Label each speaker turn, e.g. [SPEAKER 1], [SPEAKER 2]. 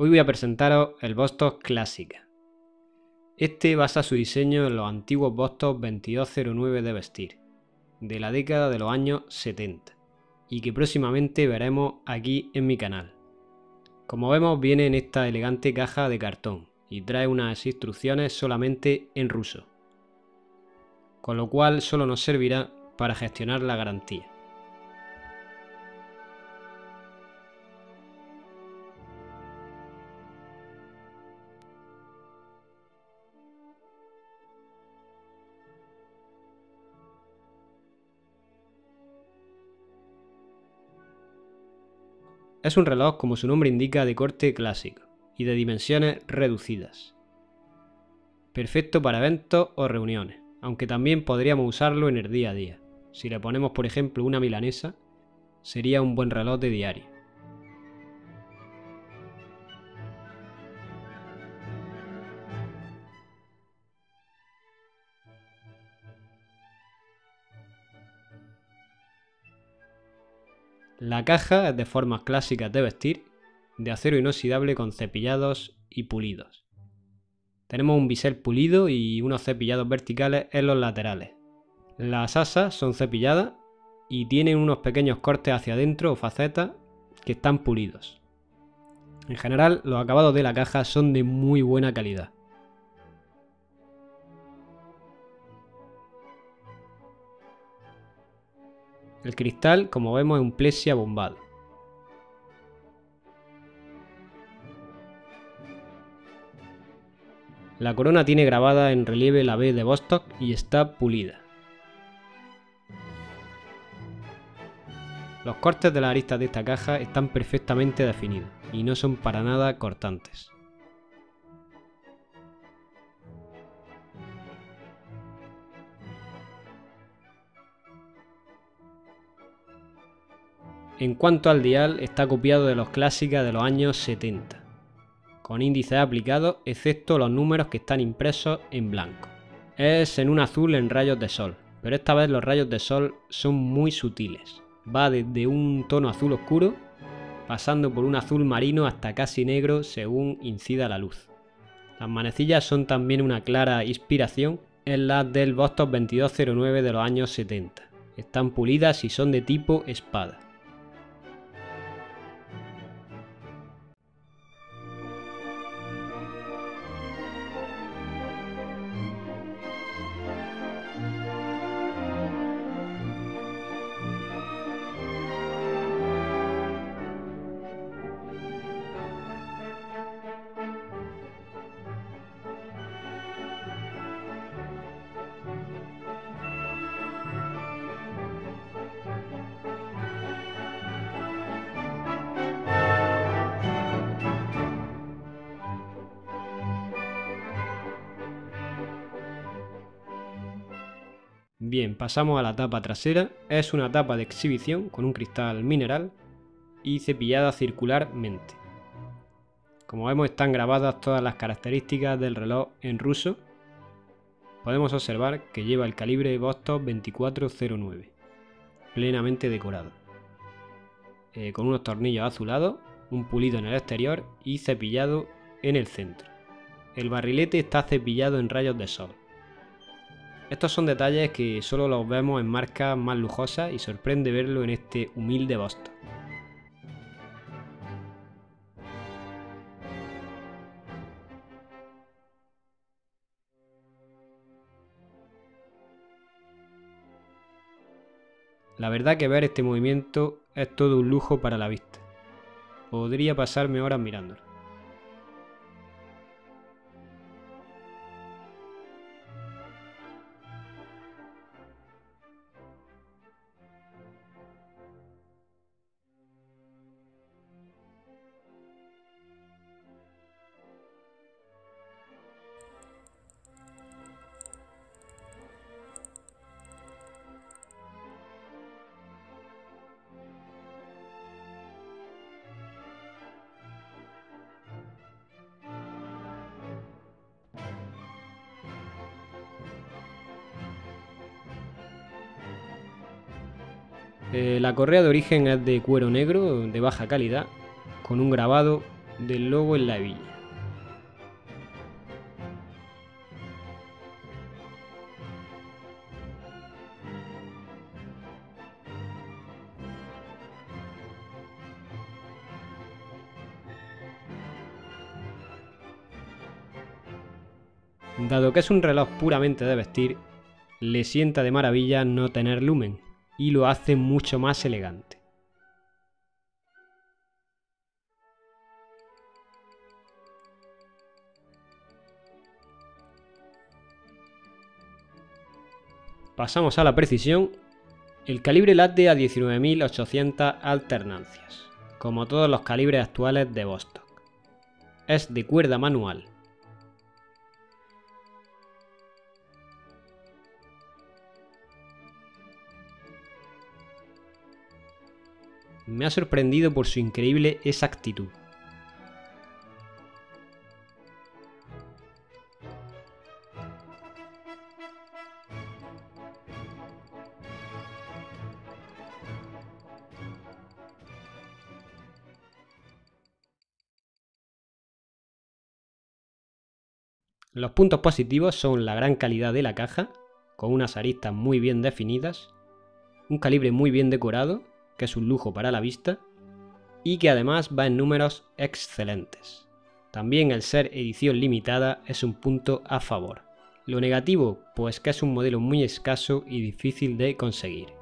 [SPEAKER 1] Hoy voy a presentaros el Vostok Clásica. Este basa su diseño en los antiguos Vostok 2209 de vestir, de la década de los años 70, y que próximamente veremos aquí en mi canal. Como vemos viene en esta elegante caja de cartón y trae unas instrucciones solamente en ruso, con lo cual solo nos servirá para gestionar la garantía. Es un reloj, como su nombre indica, de corte clásico y de dimensiones reducidas. Perfecto para eventos o reuniones, aunque también podríamos usarlo en el día a día. Si le ponemos por ejemplo una milanesa, sería un buen reloj de diario. La caja es de formas clásicas de vestir, de acero inoxidable con cepillados y pulidos. Tenemos un bisel pulido y unos cepillados verticales en los laterales. Las asas son cepilladas y tienen unos pequeños cortes hacia adentro o facetas que están pulidos. En general, los acabados de la caja son de muy buena calidad. El cristal, como vemos, es un plesia bombado. La corona tiene grabada en relieve la B de Vostok y está pulida. Los cortes de las aristas de esta caja están perfectamente definidos y no son para nada cortantes. En cuanto al dial, está copiado de los clásicas de los años 70, con índices aplicados excepto los números que están impresos en blanco. Es en un azul en rayos de sol, pero esta vez los rayos de sol son muy sutiles. Va desde un tono azul oscuro, pasando por un azul marino hasta casi negro según incida la luz. Las manecillas son también una clara inspiración en las del Vostok 2209 de los años 70. Están pulidas y son de tipo espada. Bien, pasamos a la tapa trasera. Es una tapa de exhibición con un cristal mineral y cepillada circularmente. Como vemos están grabadas todas las características del reloj en ruso. Podemos observar que lleva el calibre Vostok 2409, plenamente decorado. Eh, con unos tornillos azulados, un pulido en el exterior y cepillado en el centro. El barrilete está cepillado en rayos de sol estos son detalles que solo los vemos en marcas más lujosas y sorprende verlo en este humilde Boston. La verdad que ver este movimiento es todo un lujo para la vista. Podría pasarme horas mirándolo. Eh, la correa de origen es de cuero negro de baja calidad, con un grabado del logo en la hebilla. Dado que es un reloj puramente de vestir, le sienta de maravilla no tener lumen y lo hace mucho más elegante. Pasamos a la precisión. El calibre late a 19.800 alternancias, como todos los calibres actuales de Vostok. Es de cuerda manual, me ha sorprendido por su increíble exactitud. Los puntos positivos son la gran calidad de la caja, con unas aristas muy bien definidas, un calibre muy bien decorado que es un lujo para la vista, y que además va en números excelentes. También el ser edición limitada es un punto a favor. Lo negativo, pues que es un modelo muy escaso y difícil de conseguir.